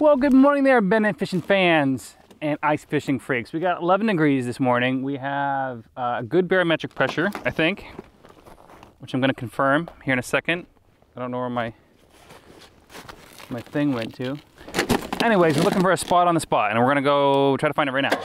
Well, good morning there, Bend It fishing fans and ice fishing freaks. We got 11 degrees this morning. We have uh, a good barometric pressure, I think, which I'm going to confirm here in a second. I don't know where my my thing went to. Anyways, we're looking for a spot on the spot, and we're going to go try to find it right now.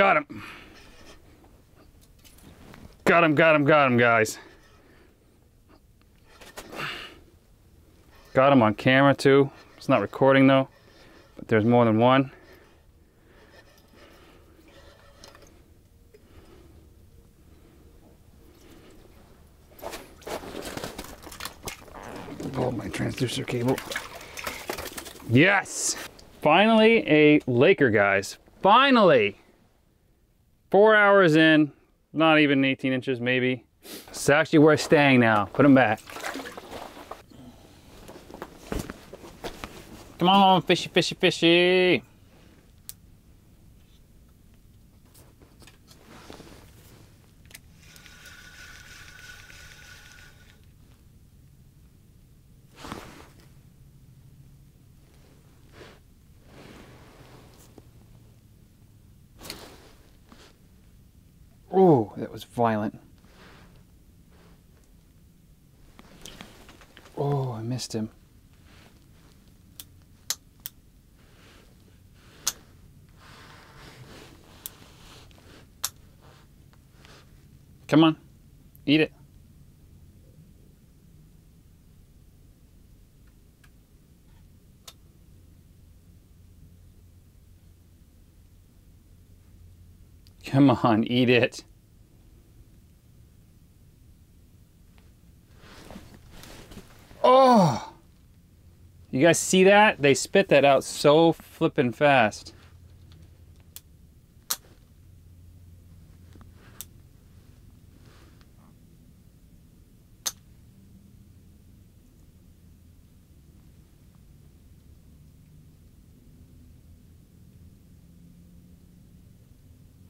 Got him. Got him, got him, got him, guys. Got him on camera too. It's not recording though, but there's more than one. Pull my transducer cable. Yes! Finally a Laker, guys. Finally! Four hours in, not even 18 inches maybe. It's actually worth staying now. Put them back. Come on, fishy, fishy, fishy. Oh, that was violent. Oh, I missed him. Come on, eat it. Come on, eat it. Oh! You guys see that? They spit that out so flippin' fast.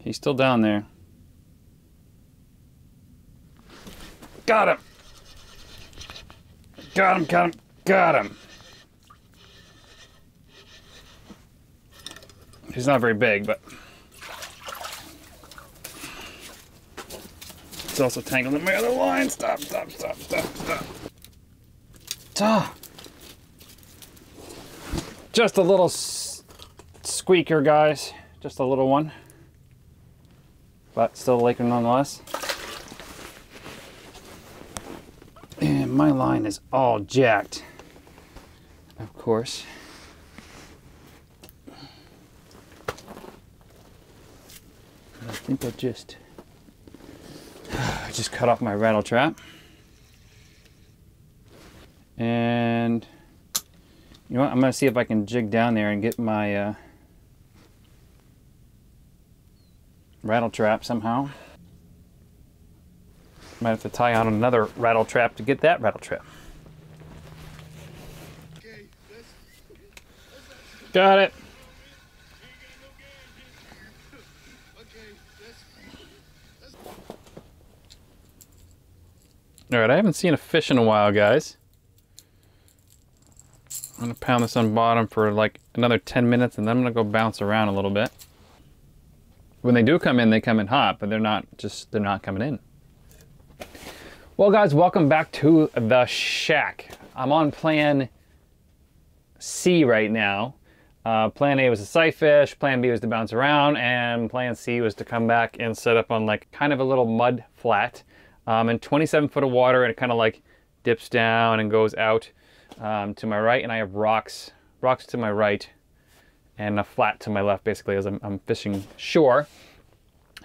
He's still down there. Got him! Got him, got him, got him! He's not very big, but... It's also tangled in my other line. Stop, stop, stop, stop, stop. Stop! Just a little squeaker, guys. Just a little one but still Laker nonetheless. And my line is all jacked, of course. I think I just I just cut off my rattle trap. And you know what? I'm gonna see if I can jig down there and get my uh, rattle trap somehow. Might have to tie on another rattle trap to get that rattle trap. Got it. All right, I haven't seen a fish in a while, guys. I'm gonna pound this on bottom for like another 10 minutes and then I'm gonna go bounce around a little bit. When they do come in, they come in hot, but they're not just, they're not coming in. Well guys, welcome back to the shack. I'm on plan C right now. Uh, plan A was to sight fish, plan B was to bounce around, and plan C was to come back and set up on like kind of a little mud flat um, and 27 foot of water and it kind of like dips down and goes out um, to my right and I have rocks, rocks to my right and a flat to my left basically as I'm, I'm fishing shore.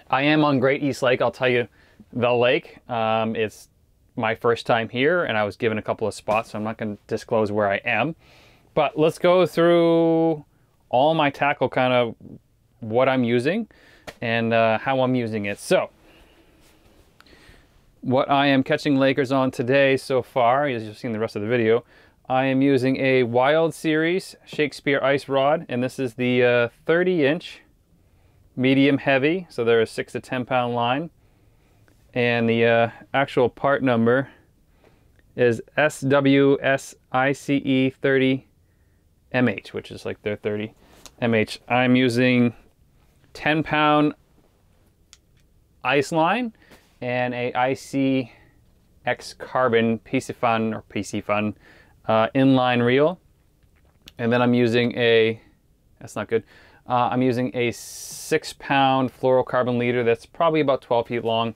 I am on Great East Lake, I'll tell you the lake. Um, it's my first time here and I was given a couple of spots, so I'm not going to disclose where I am. But let's go through all my tackle, kind of what I'm using and uh, how I'm using it. So, what I am catching Lakers on today so far, as you've seen the rest of the video, I am using a Wild Series Shakespeare Ice Rod, and this is the uh, 30 inch medium heavy, so they're a 6 to 10 pound line and the uh, actual part number is SWSICE 30 MH, which is like their 30 MH. I'm using 10 pound ice line and a IC X Carbon Fun or Piscifun uh, inline reel. And then I'm using a, that's not good, uh, I'm using a six pound fluorocarbon leader that's probably about 12 feet long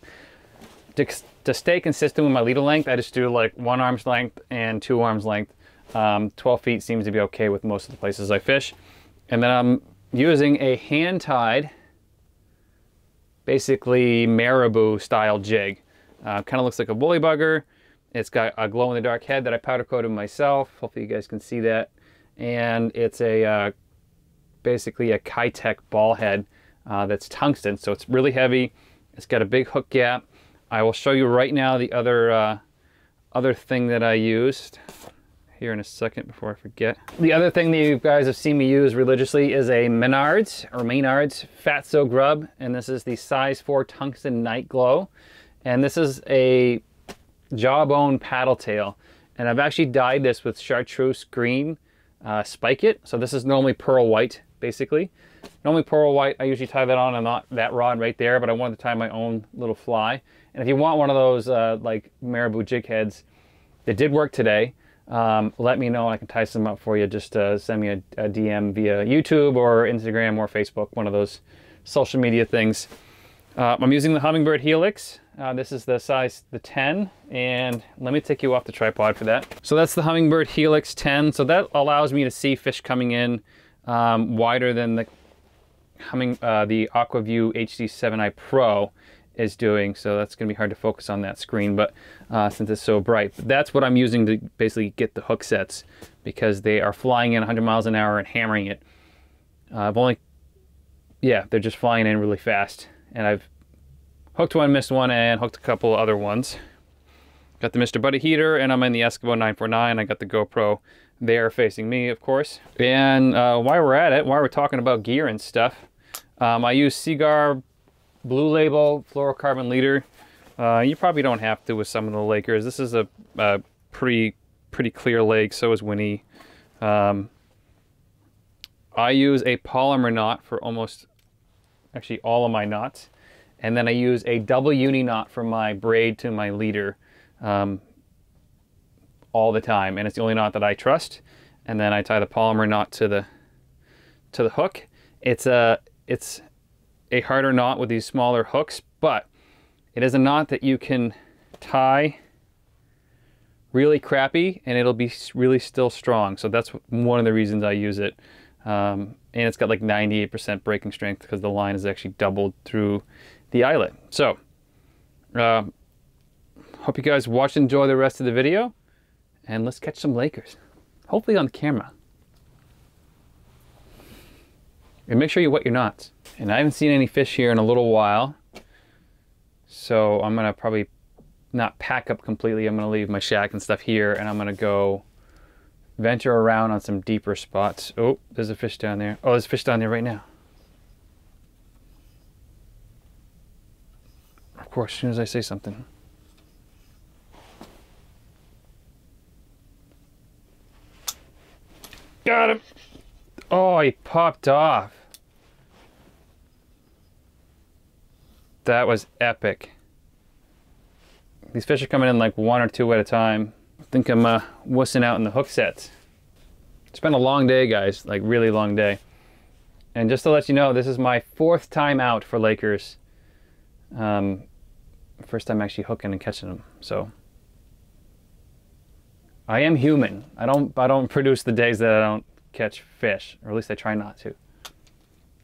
to, to stay consistent with my leader length, I just do like one arm's length and two arms length. Um, 12 feet seems to be okay with most of the places I fish. And then I'm using a hand-tied, basically marabou style jig. Uh, kind of looks like a woolly bugger. It's got a glow-in-the-dark head that I powder coated myself. Hopefully you guys can see that. And it's a uh, basically a Keitech ball head uh, that's tungsten, so it's really heavy. It's got a big hook gap. I will show you right now the other uh, other thing that I used here in a second before I forget. The other thing that you guys have seen me use religiously is a Menards or Maynards Fatso Grub and this is the size 4 tungsten night glow and this is a jawbone paddle tail and I've actually dyed this with chartreuse green uh, Spike-It so this is normally pearl white basically normally pearl white I usually tie that on and not that rod right there but I wanted to tie my own little fly and if you want one of those uh, like marabou jig heads that did work today, um, let me know. I can tie some up for you. Just uh, send me a, a, DM via YouTube or Instagram or Facebook, one of those social media things. Uh, I'm using the Humminbird Helix. Uh, this is the size the 10 and let me take you off the tripod for that. So that's the Humminbird Helix 10. So that allows me to see fish coming in um, wider than the Humming, uh, the Aqua-Vu HD7i Pro is doing. So that's going to be hard to focus on that screen, but uh, since it's so bright. But that's what I'm using to basically get the hook sets because they are flying in 100 miles an hour and hammering it. Uh, I've only, yeah, they're just flying in really fast. And I've hooked one, missed one, and hooked a couple other ones. Got the Mr. Buddy heater, and I'm in the Eskimo 949. I got the GoPro there facing me, of course. And uh, while we're at it, while we're talking about gear and stuff, um, I use Seaguar Blue Label fluorocarbon leader. Uh, you probably don't have to with some of the Lakers. This is a, a pretty pretty clear lake. So is Winni. Um, I use a Palomar knot for almost, actually all of my knots. And then I use a double uni knot for my braid to my leader um, all the time. And it's the only knot that I trust. And then I tie the Palomar knot to the to the hook. It's a it's a harder knot with these smaller hooks, but it is a knot that you can tie really crappy and it'll be really still strong. So that's one of the reasons I use it. Um, and it's got like 98% breaking strength because the line is actually doubled through the eyelet. So, uh, hope you guys watch and enjoy the rest of the video and let's catch some Lakers. Hopefully on camera. And make sure you wet your knots. And I haven't seen any fish here in a little while. So I'm gonna probably not pack up completely. I'm gonna leave my shack and stuff here and I'm gonna go venture around on some deeper spots. Oh, there's a fish down there. Oh, there's a fish down there right now. Of course, as soon as I say something. Got him. Oh, he popped off. That was epic. These fish are coming in like one or two at a time. Think I'm uh, wussing out in the hook sets. It's been a long day, guys, like really long day. And just to let you know, this is my fourth time out for Lakers. Um, first time actually hooking and catching them. So I am human. I don't I don't produce the days that I don't catch fish, or at least I try not to.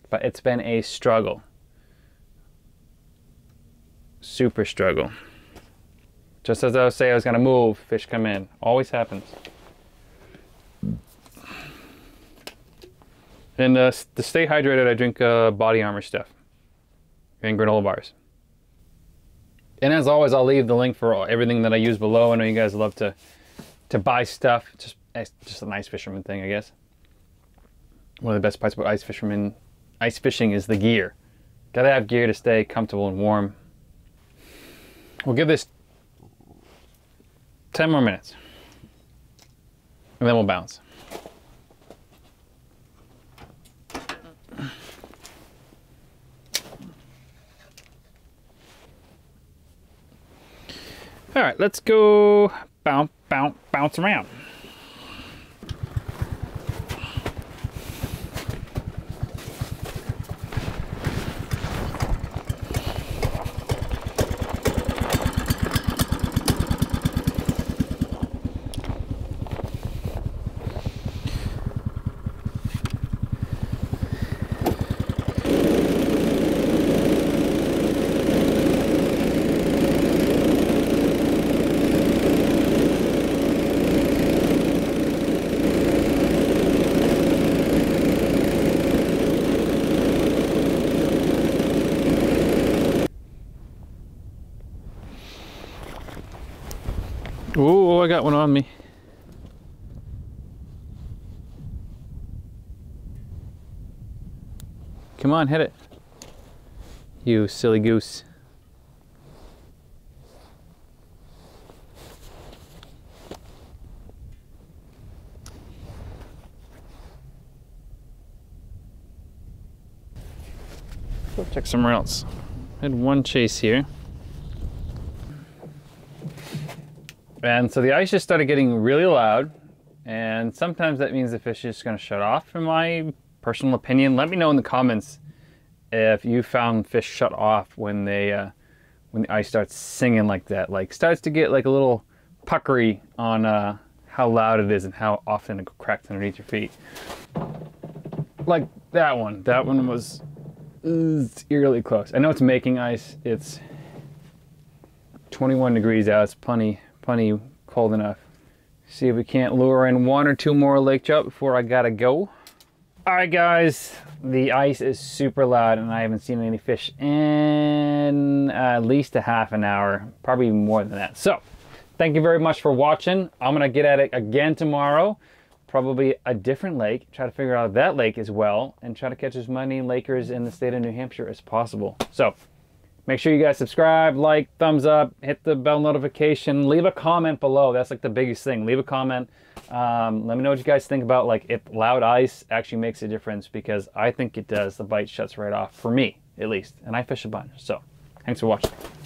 But it's been a struggle. Super struggle. Just as I was saying I was gonna move, fish come in. Always happens. And uh, to stay hydrated, I drink uh, BodyArmor stuff and granola bars. And as always, I'll leave the link for everything that I use below. I know you guys love to to buy stuff. Just just an ice fisherman thing, I guess. One of the best parts about ice fisherman ice fishing is the gear. Gotta have gear to stay comfortable and warm. We'll give this 10 more minutes. And then we'll bounce. All right, let's go bounce, bounce, bounce around. Oh, I got one on me. Come on, hit it. You silly goose. Go check somewhere else. I had one chase here. And so the ice just started getting really loud. And sometimes that means the fish is just going to shut off, in my personal opinion. Let me know in the comments if you found fish shut off when they uh, when the ice starts singing like that. Like starts to get like a little puckery on uh, how loud it is and how often it cracks underneath your feet. Like that one. That one was eerily close. I know it's making ice. It's 21 degrees out. It's plenty plenty cold enough. See if we can't lure in one or two more lake trout before I gotta go. All right, guys, the ice is super loud and I haven't seen any fish in at least a half an hour, probably more than that. So, thank you very much for watching. I'm gonna get at it again tomorrow, probably a different lake, try to figure out that lake as well, and try to catch as many lakers in the state of New Hampshire as possible. So, Make sure you guys subscribe, like, thumbs up, hit the bell notification, leave a comment below. That's like the biggest thing. Leave a comment. Um, let me know what you guys think about like if loud ice actually makes a difference because I think it does. The bite shuts right off for me, at least. And I fish a bunch. So thanks for watching.